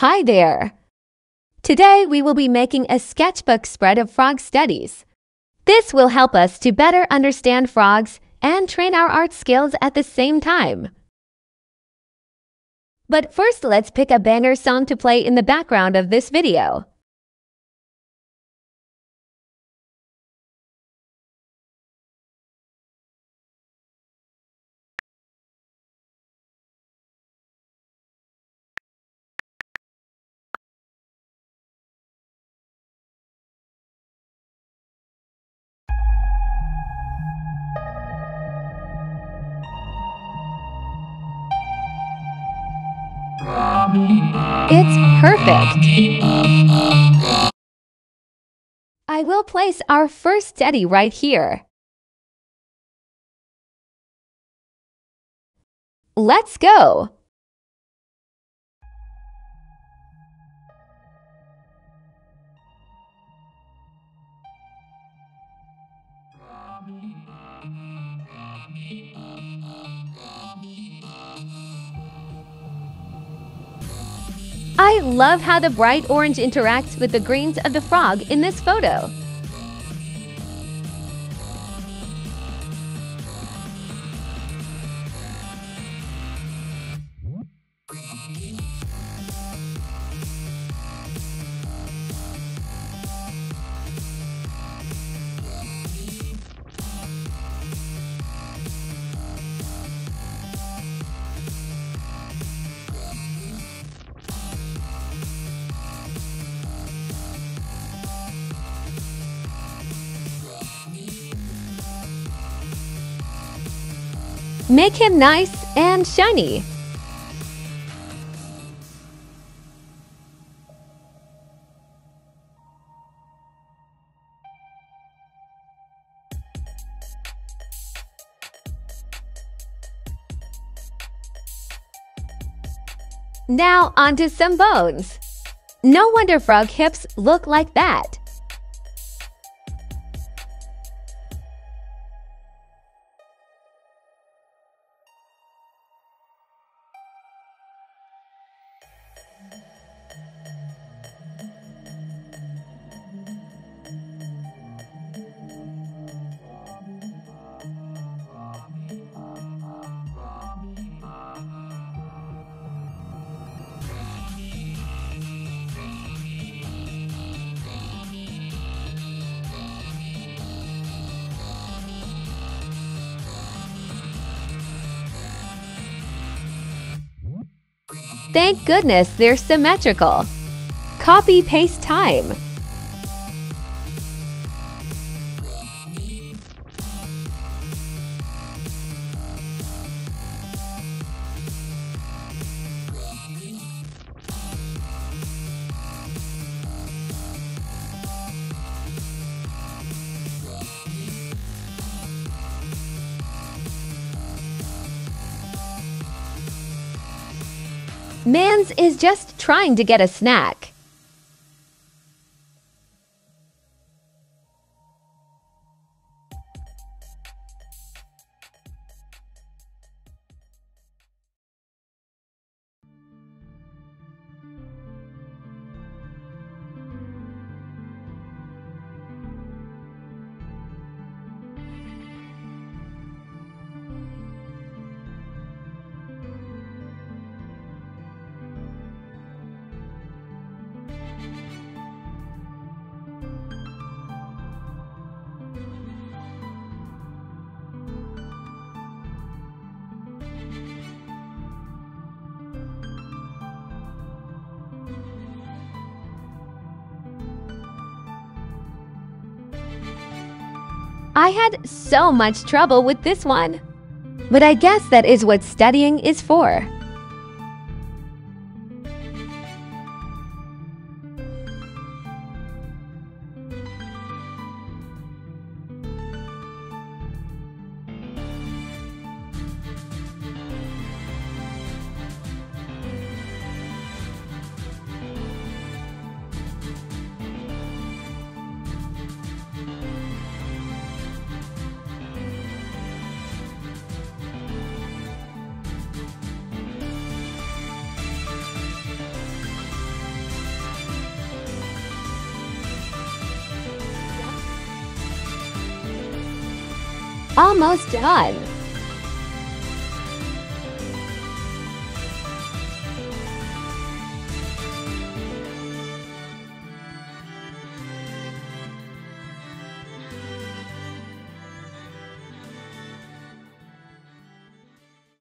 Hi there! Today we will be making a sketchbook spread of frog studies. This will help us to better understand frogs and train our art skills at the same time. But first let's pick a banger song to play in the background of this video. It's perfect! I will place our first study right here. Let's go! I love how the bright orange interacts with the greens of the frog in this photo. Make him nice and shiny. Now onto some bones. No wonder frog hips look like that. Thank goodness they're symmetrical. Copy paste time. Mans is just trying to get a snack. I had so much trouble with this one. But I guess that is what studying is for. Almost done!